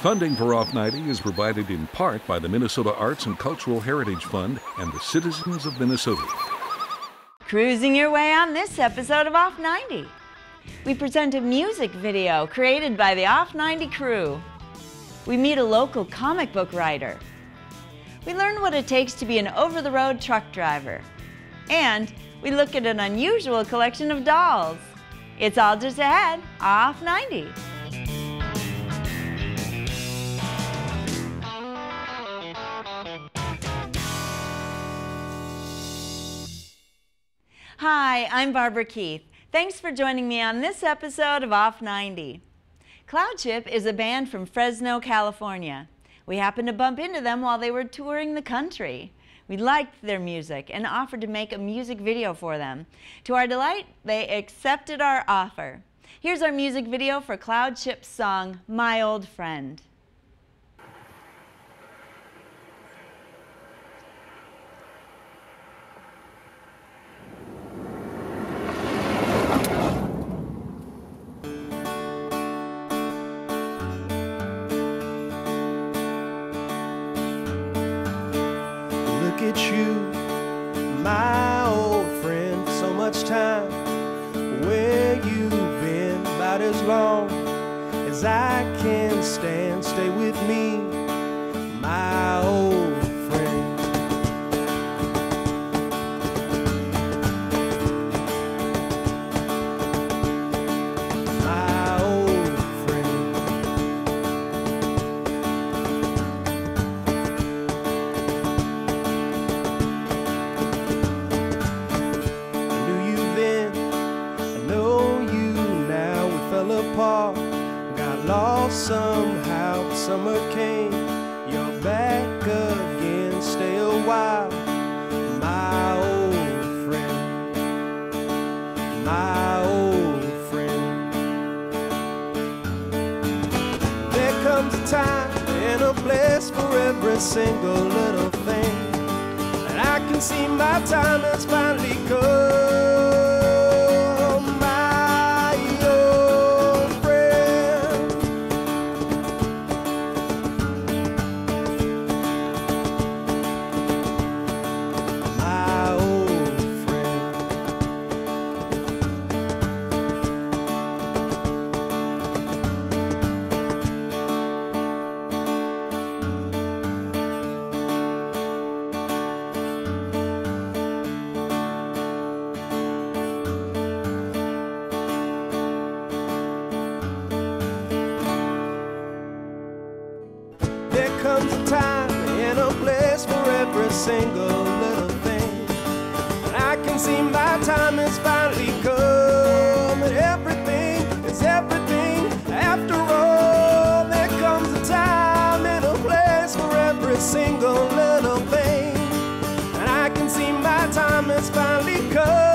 Funding for Off 90 is provided in part by the Minnesota Arts and Cultural Heritage Fund and the citizens of Minnesota. Cruising your way on this episode of Off 90. We present a music video created by the Off 90 crew. We meet a local comic book writer. We learn what it takes to be an over the road truck driver. And we look at an unusual collection of dolls. It's all just ahead, Off 90. Hi, I'm Barbara Keith. Thanks for joining me on this episode of Off 90. Cloudship is a band from Fresno, California. We happened to bump into them while they were touring the country. We liked their music and offered to make a music video for them. To our delight, they accepted our offer. Here's our music video for Cloudship's song, My Old Friend. Stand. Time and a place for every single little thing. And I can see my time has finally come. And everything is everything after all. There comes a time and a place for every single little thing. And I can see my time has finally come.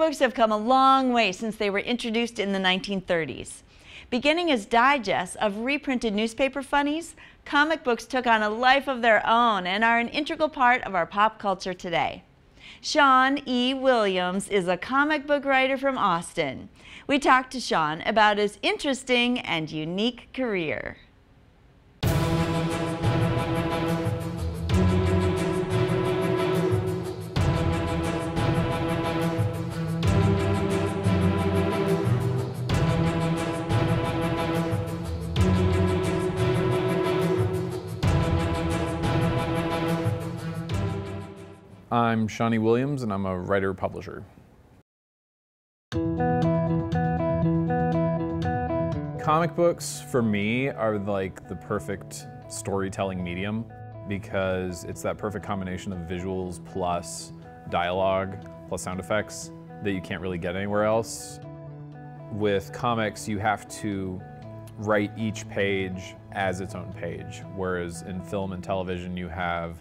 Comic books have come a long way since they were introduced in the 1930s. Beginning as digests of reprinted newspaper funnies, comic books took on a life of their own and are an integral part of our pop culture today. Sean E. Williams is a comic book writer from Austin. We talked to Sean about his interesting and unique career. I'm Shawnee Williams, and I'm a writer publisher. Comic books for me are like the perfect storytelling medium. because it's that perfect combination of visuals plus dialogue plus sound effects that you can't really get anywhere else. With comics, you have to write each page as its own page, whereas in film and television, you have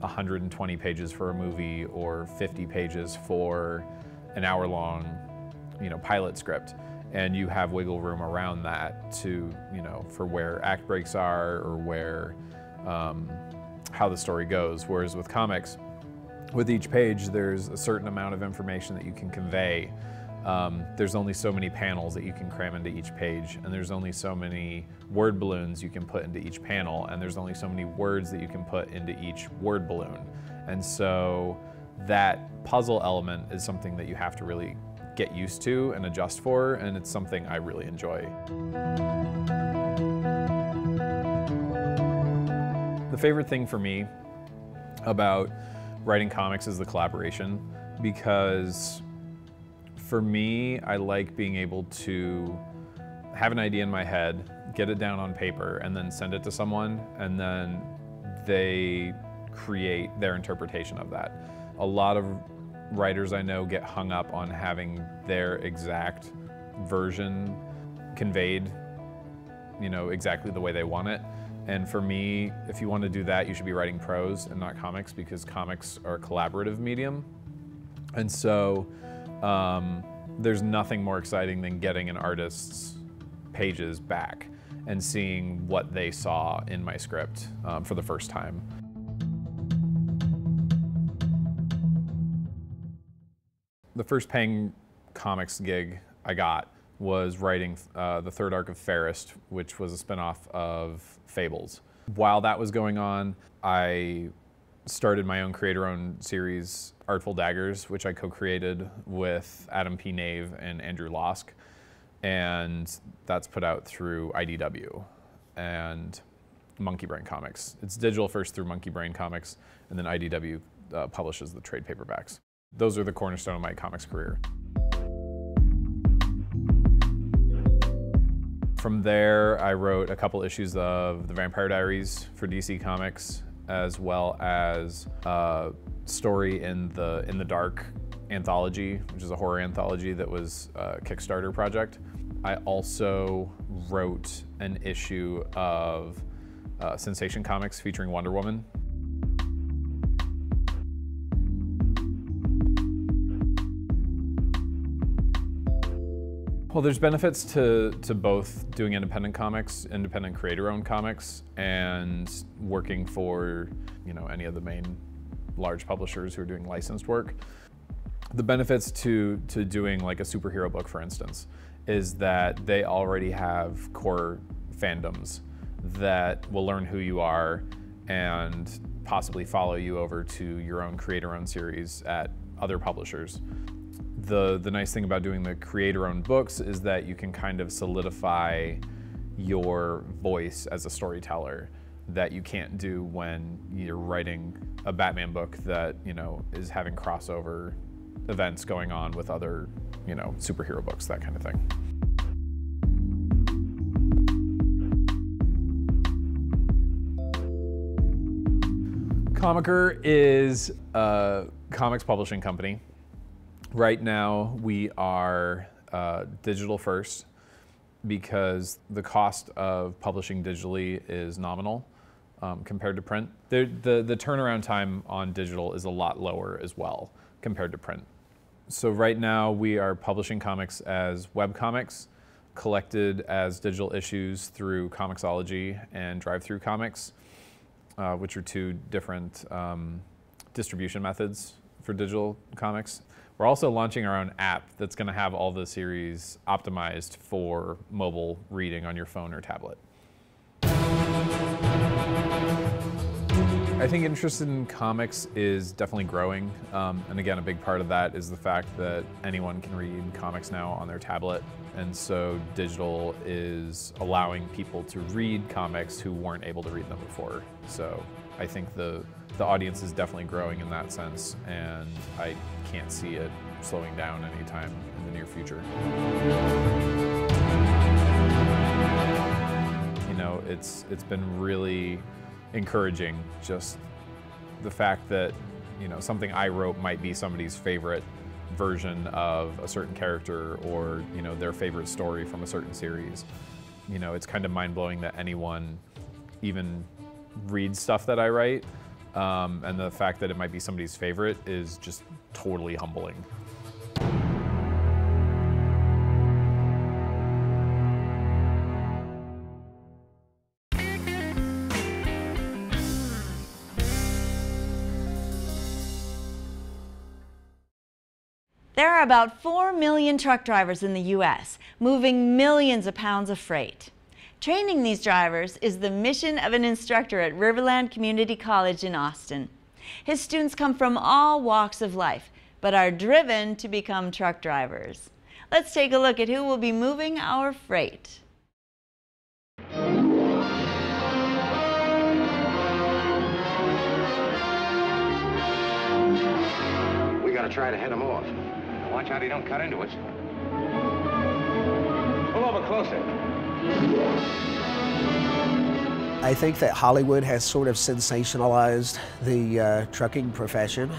120 pages for a movie or 50 pages for an hour long you know, pilot script. And you have wiggle room around that to, you know, for where act breaks are or where, um, how the story goes. Whereas with comics, with each page, there's a certain amount of information that you can convey. Um, there's only so many panels that you can cram into each page, and there's only so many word balloons you can put into each panel, and there's only so many words that you can put into each word balloon. And so that puzzle element is something that you have to really get used to and adjust for, and it's something I really enjoy. The favorite thing for me about writing comics is the collaboration because for me, I like being able to have an idea in my head, get it down on paper, and then send it to someone, and then they create their interpretation of that. A lot of writers I know get hung up on having their exact version conveyed, you know, exactly the way they want it. And for me, if you want to do that, you should be writing prose and not comics because comics are a collaborative medium. And so um, there's nothing more exciting than getting an artist's pages back and seeing what they saw in my script um, for the first time. The first paying comics gig I got was writing uh, the third arc of Fairest, which was a spinoff of Fables. While that was going on, I started my own creator-owned series, Artful Daggers, which I co-created with Adam P. Knave and Andrew Losk, and that's put out through IDW and Monkey Brain Comics. It's digital first through Monkey Brain Comics, and then IDW uh, publishes the trade paperbacks. Those are the cornerstone of my comics career. From there, I wrote a couple issues of The Vampire Diaries for DC Comics, as well as a story in the In the Dark anthology, which is a horror anthology that was a Kickstarter project. I also wrote an issue of uh, Sensation Comics featuring Wonder Woman, Well, there's benefits to, to both doing independent comics, independent creator-owned comics, and working for you know any of the main large publishers who are doing licensed work. The benefits to, to doing like a superhero book, for instance, is that they already have core fandoms that will learn who you are and possibly follow you over to your own creator-owned series at other publishers the, the nice thing about doing the creator-owned books is that you can kind of solidify your voice as a storyteller that you can't do when you're writing a Batman book that, you know, is having crossover events going on with other, you know, superhero books, that kind of thing. Comiker is a comics publishing company Right now, we are uh, digital first because the cost of publishing digitally is nominal um, compared to print. The, the, the turnaround time on digital is a lot lower as well compared to print. So right now we are publishing comics as web comics, collected as digital issues through Comixology and Drive-Thru Comics, uh, which are two different um, distribution methods for digital comics. We're also launching our own app that's going to have all the series optimized for mobile reading on your phone or tablet. I think interest in comics is definitely growing. Um, and again, a big part of that is the fact that anyone can read comics now on their tablet. And so digital is allowing people to read comics who weren't able to read them before. So I think the, the audience is definitely growing in that sense. And I can't see it slowing down anytime in the near future. You know, it's, it's been really encouraging. Just the fact that you know something I wrote might be somebody's favorite version of a certain character or you know their favorite story from a certain series. You know, it's kind of mind blowing that anyone even reads stuff that I write, um, and the fact that it might be somebody's favorite is just totally humbling. Are about 4 million truck drivers in the U.S., moving millions of pounds of freight. Training these drivers is the mission of an instructor at Riverland Community College in Austin. His students come from all walks of life, but are driven to become truck drivers. Let's take a look at who will be moving our freight. Try to head him off. Watch out he don't cut into us. Pull over closer. I think that Hollywood has sort of sensationalized the uh, trucking profession.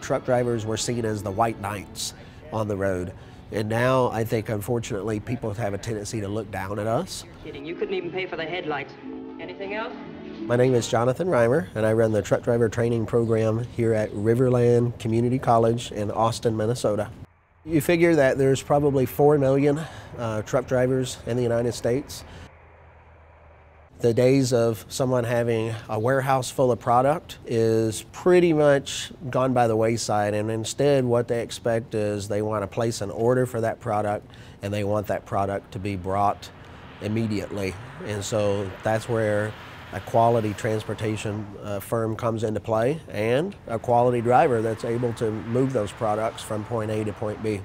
Truck drivers were seen as the white knights on the road. And now I think, unfortunately, people have a tendency to look down at us. Kidding, you couldn't even pay for the headlights. Anything else? My name is Jonathan Rymer, and I run the truck driver training program here at Riverland Community College in Austin, Minnesota. You figure that there's probably 4 million uh, truck drivers in the United States. The days of someone having a warehouse full of product is pretty much gone by the wayside, and instead, what they expect is they want to place an order for that product and they want that product to be brought immediately. And so that's where a quality transportation uh, firm comes into play and a quality driver that's able to move those products from point A to point B.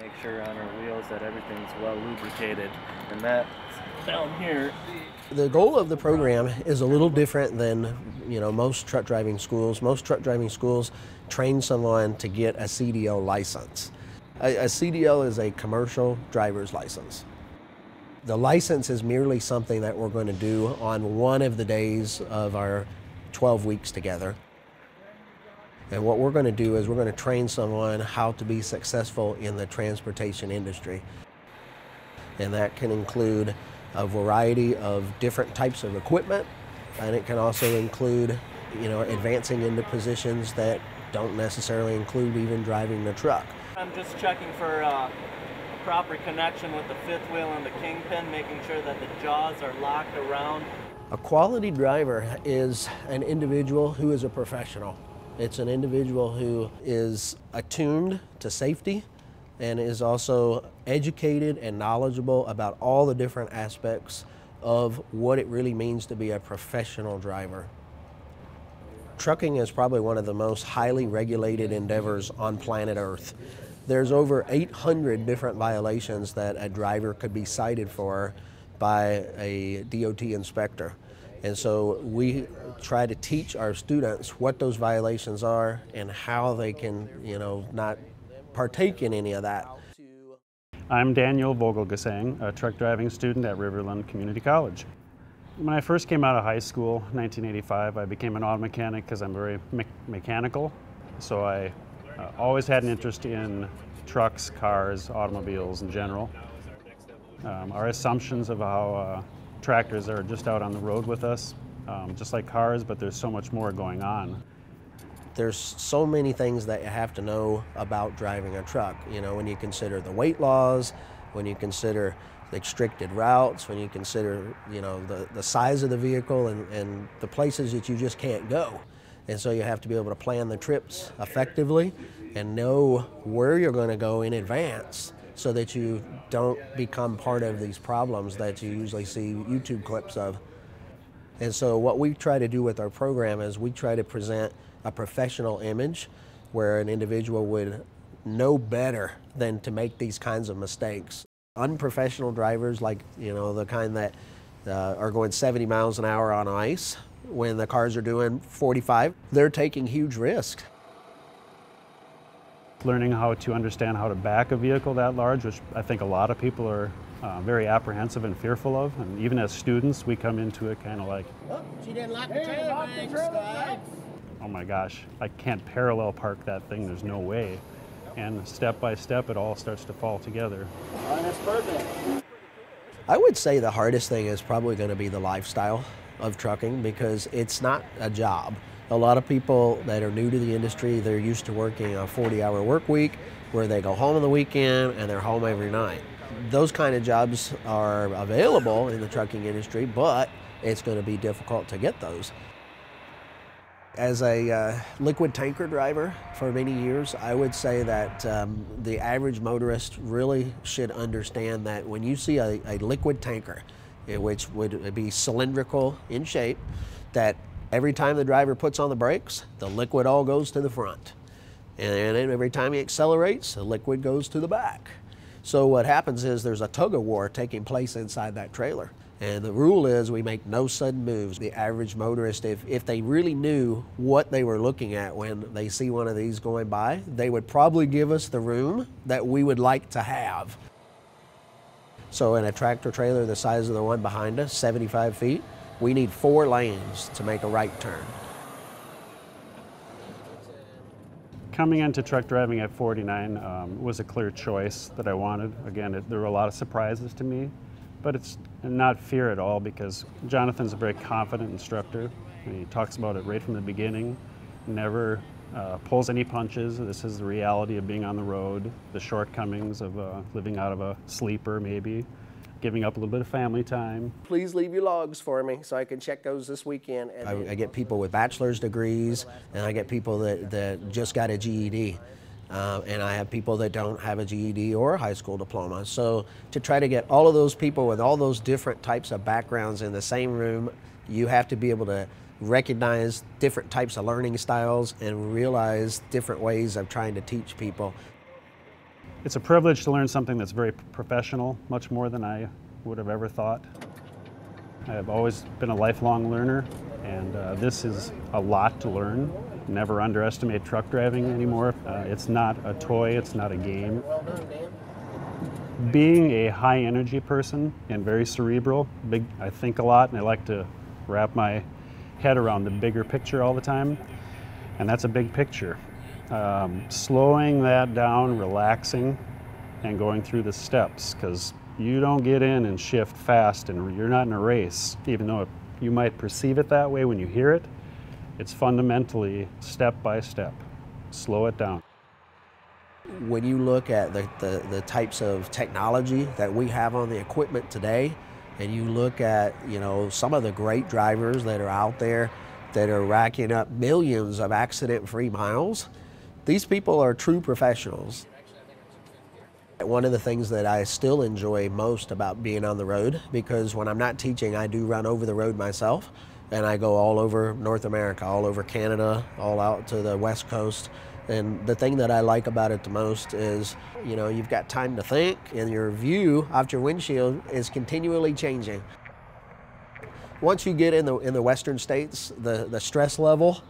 Make sure on our wheels that everything's well lubricated and that down here The goal of the program is a little different than you know most truck driving schools. Most truck driving schools train someone to get a CDL license. A, a CDL is a commercial driver's license. The license is merely something that we're going to do on one of the days of our 12 weeks together. And what we're going to do is we're going to train someone how to be successful in the transportation industry. And that can include a variety of different types of equipment, and it can also include, you know, advancing into positions that don't necessarily include even driving the truck. I'm just checking for uh, proper connection with the fifth wheel and the kingpin, making sure that the jaws are locked around. A quality driver is an individual who is a professional. It's an individual who is attuned to safety and is also educated and knowledgeable about all the different aspects of what it really means to be a professional driver. Trucking is probably one of the most highly regulated endeavors on planet Earth. There's over 800 different violations that a driver could be cited for by a DOT inspector. And so we try to teach our students what those violations are and how they can, you know, not partake in any of that. I'm Daniel Vogelgesang, a truck driving student at Riverland Community College. When I first came out of high school, 1985, I became an auto mechanic because I'm very me mechanical. So I uh, always had an interest in trucks, cars, automobiles in general. Um, our assumptions of how uh, tractors are just out on the road with us, um, just like cars, but there's so much more going on. There's so many things that you have to know about driving a truck. You know, when you consider the weight laws, when you consider the restricted routes, when you consider, you know, the, the size of the vehicle and, and the places that you just can't go. And so you have to be able to plan the trips effectively and know where you're going to go in advance so that you don't become part of these problems that you usually see YouTube clips of. And so what we try to do with our program is we try to present a professional image where an individual would know better than to make these kinds of mistakes. Unprofessional drivers, like you know the kind that uh, are going 70 miles an hour on ice when the cars are doing 45, they're taking huge risks. Learning how to understand how to back a vehicle that large, which I think a lot of people are uh, very apprehensive and fearful of. And even as students, we come into it kind of like, Oh, she didn't lock the trailer oh my gosh, I can't parallel park that thing, there's no way. And step by step, it all starts to fall together. that's perfect. I would say the hardest thing is probably going to be the lifestyle of trucking because it's not a job. A lot of people that are new to the industry, they're used to working a 40 hour work week where they go home on the weekend and they're home every night. Those kind of jobs are available in the trucking industry, but it's going to be difficult to get those. As a uh, liquid tanker driver for many years, I would say that um, the average motorist really should understand that when you see a, a liquid tanker, which would be cylindrical in shape, that every time the driver puts on the brakes, the liquid all goes to the front. And then every time he accelerates, the liquid goes to the back. So what happens is there's a tug of war taking place inside that trailer. And the rule is we make no sudden moves. The average motorist, if, if they really knew what they were looking at when they see one of these going by, they would probably give us the room that we would like to have. So in a tractor trailer the size of the one behind us, 75 feet, we need four lanes to make a right turn. Coming into truck driving at 49 um, was a clear choice that I wanted. Again, it, there were a lot of surprises to me, but it's not fear at all because Jonathan's a very confident instructor. He talks about it right from the beginning, never uh, pulls any punches. This is the reality of being on the road, the shortcomings of uh, living out of a sleeper, maybe, giving up a little bit of family time. Please leave your logs for me so I can check those this weekend. I, I get people with bachelor's degrees, and I get people that, that just got a GED. Uh, and I have people that don't have a GED or a high school diploma. So to try to get all of those people with all those different types of backgrounds in the same room, you have to be able to recognize different types of learning styles and realize different ways of trying to teach people. It's a privilege to learn something that's very professional, much more than I would have ever thought. I've always been a lifelong learner, and uh, this is a lot to learn. Never underestimate truck driving anymore. Uh, it's not a toy, it's not a game. Being a high energy person and very cerebral, big, I think a lot and I like to wrap my head around the bigger picture all the time, and that's a big picture. Um, slowing that down, relaxing, and going through the steps because you don't get in and shift fast and you're not in a race, even though you might perceive it that way when you hear it. It's fundamentally step by step. Slow it down. When you look at the, the, the types of technology that we have on the equipment today, and you look at you know some of the great drivers that are out there that are racking up millions of accident-free miles, these people are true professionals. One of the things that I still enjoy most about being on the road, because when I'm not teaching, I do run over the road myself, and I go all over North America, all over Canada, all out to the West Coast. And the thing that I like about it the most is, you know, you've got time to think, and your view out your windshield is continually changing. Once you get in the in the western states, the, the stress level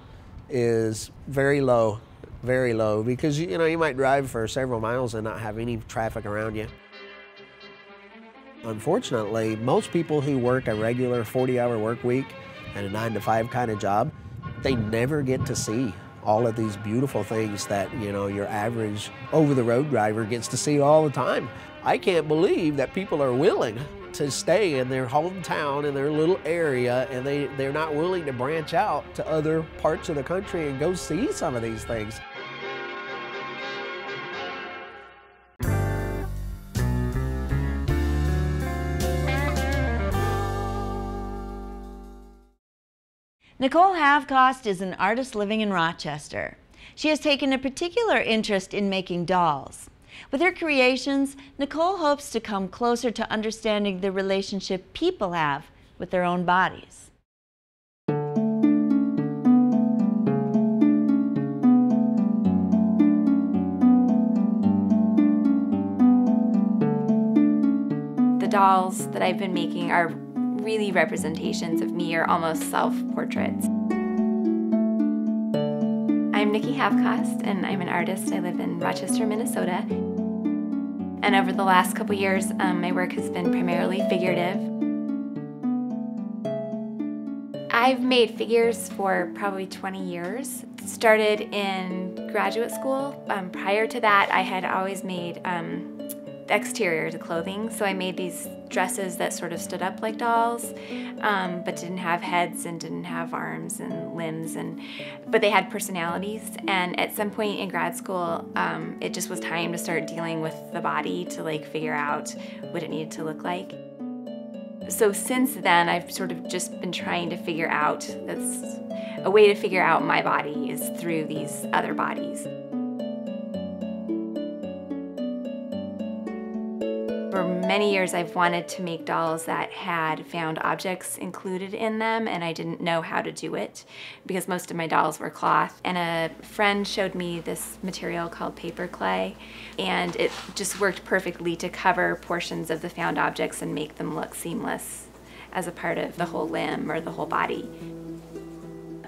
is very low, very low, because you know you might drive for several miles and not have any traffic around you. Unfortunately, most people who work a regular 40-hour work week and a nine to five kind of job, they never get to see all of these beautiful things that you know your average over-the-road driver gets to see all the time. I can't believe that people are willing to stay in their hometown in their little area and they, they're not willing to branch out to other parts of the country and go see some of these things. Nicole Havekost is an artist living in Rochester. She has taken a particular interest in making dolls. With her creations, Nicole hopes to come closer to understanding the relationship people have with their own bodies. The dolls that I've been making are really representations of me or almost self-portraits. I'm Nikki Havekost and I'm an artist. I live in Rochester, Minnesota. And over the last couple years, um, my work has been primarily figurative. I've made figures for probably 20 years. Started in graduate school. Um, prior to that, I had always made um, exteriors of clothing. So I made these dresses that sort of stood up like dolls, um, but didn't have heads and didn't have arms and limbs, and but they had personalities. And at some point in grad school, um, it just was time to start dealing with the body to like figure out what it needed to look like. So since then, I've sort of just been trying to figure out that's a way to figure out my body is through these other bodies. Many years, I've wanted to make dolls that had found objects included in them, and I didn't know how to do it because most of my dolls were cloth. And a friend showed me this material called paper clay, and it just worked perfectly to cover portions of the found objects and make them look seamless as a part of the whole limb or the whole body.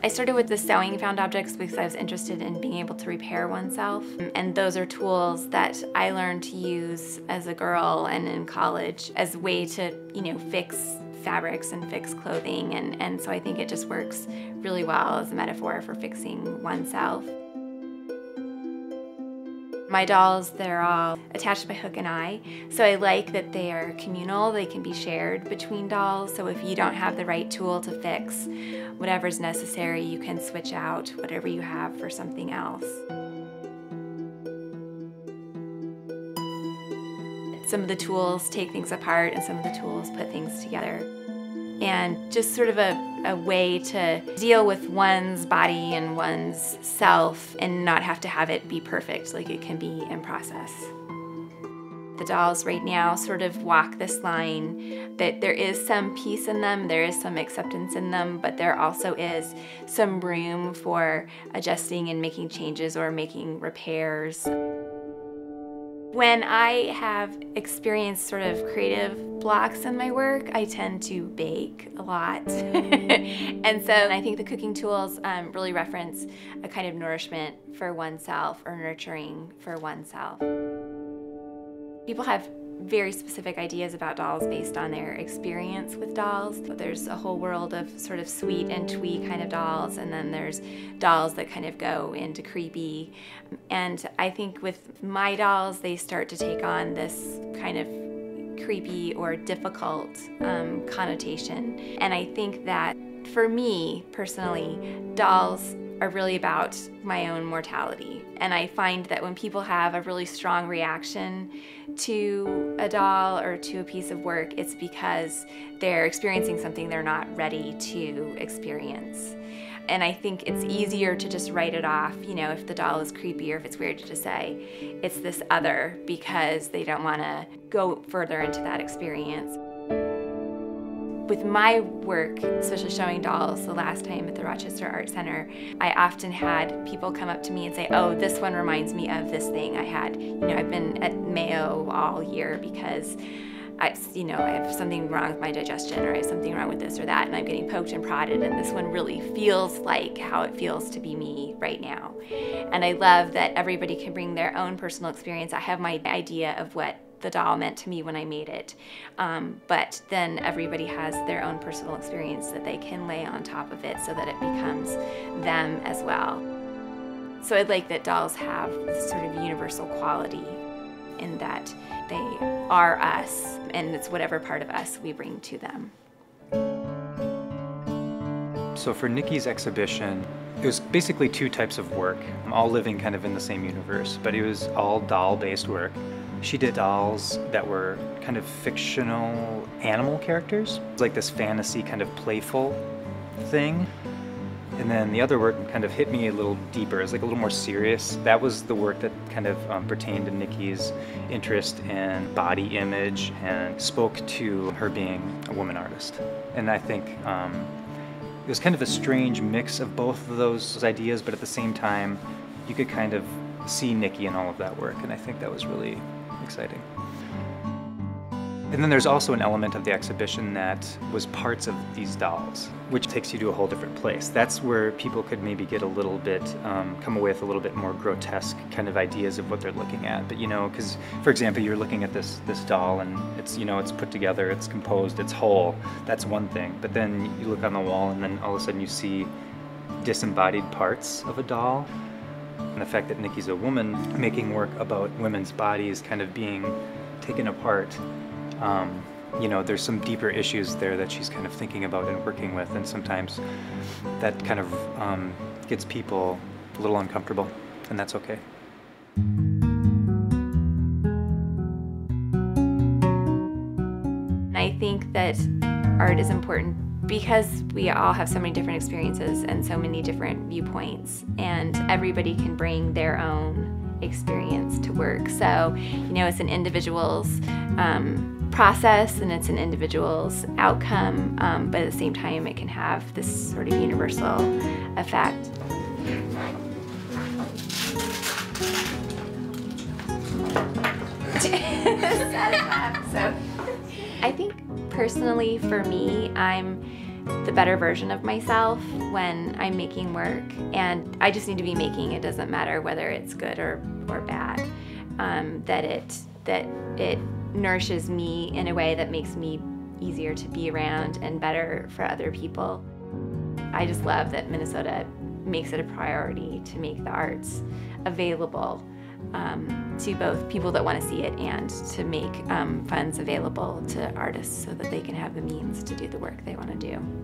I started with the sewing found objects because I was interested in being able to repair oneself. And those are tools that I learned to use as a girl and in college as a way to, you know, fix fabrics and fix clothing. And, and so I think it just works really well as a metaphor for fixing oneself. My dolls, they're all attached by hook and eye, so I like that they are communal. They can be shared between dolls, so if you don't have the right tool to fix whatever's necessary, you can switch out whatever you have for something else. Some of the tools take things apart and some of the tools put things together and just sort of a, a way to deal with one's body and one's self and not have to have it be perfect like it can be in process. The dolls right now sort of walk this line that there is some peace in them, there is some acceptance in them, but there also is some room for adjusting and making changes or making repairs. When I have experienced sort of creative blocks in my work, I tend to bake a lot. and so I think the cooking tools um, really reference a kind of nourishment for oneself or nurturing for oneself. People have very specific ideas about dolls based on their experience with dolls. There's a whole world of sort of sweet and twee kind of dolls, and then there's dolls that kind of go into creepy. And I think with my dolls, they start to take on this kind of creepy or difficult um, connotation. And I think that for me personally, dolls are really about my own mortality. And I find that when people have a really strong reaction to a doll or to a piece of work, it's because they're experiencing something they're not ready to experience. And I think it's easier to just write it off, you know, if the doll is creepy or if it's weird to just say it's this other because they don't want to go further into that experience. With my work, especially showing dolls the last time at the Rochester Art Center, I often had people come up to me and say, oh, this one reminds me of this thing I had. You know, I've been at Mayo all year because I, you know, I have something wrong with my digestion or I have something wrong with this or that and I'm getting poked and prodded and this one really feels like how it feels to be me right now. And I love that everybody can bring their own personal experience. I have my idea of what the doll meant to me when I made it. Um, but then everybody has their own personal experience that they can lay on top of it so that it becomes them as well. So I like that dolls have this sort of universal quality in that they are us and it's whatever part of us we bring to them. So for Nikki's exhibition, it was basically two types of work, all living kind of in the same universe, but it was all doll-based work. She did dolls that were kind of fictional animal characters. It was like this fantasy kind of playful thing. And then the other work kind of hit me a little deeper. It's like a little more serious. That was the work that kind of um, pertained to Nikki's interest in body image and spoke to her being a woman artist. And I think um, it was kind of a strange mix of both of those ideas, but at the same time, you could kind of see Nikki in all of that work, and I think that was really exciting. And then there's also an element of the exhibition that was parts of these dolls, which takes you to a whole different place. That's where people could maybe get a little bit, um, come away with a little bit more grotesque kind of ideas of what they're looking at. But you know, because for example, you're looking at this this doll and it's you know it's put together, it's composed, it's whole. That's one thing. But then you look on the wall and then all of a sudden you see disembodied parts of a doll. And the fact that Nikki's a woman making work about women's bodies kind of being taken apart um, you know, there's some deeper issues there that she's kind of thinking about and working with, and sometimes that kind of um, gets people a little uncomfortable, and that's okay. I think that art is important because we all have so many different experiences and so many different viewpoints, and everybody can bring their own experience to work. So, you know, it's an individual's um, process and it's an individual's outcome, um, but at the same time, it can have this sort of universal effect. I think personally for me, I'm the better version of myself when I'm making work, and I just need to be making. It doesn't matter whether it's good or or bad. Um, that it that it nourishes me in a way that makes me easier to be around and better for other people. I just love that Minnesota makes it a priority to make the arts available um, to both people that want to see it and to make um, funds available to artists so that they can have the means to do the work they want to do.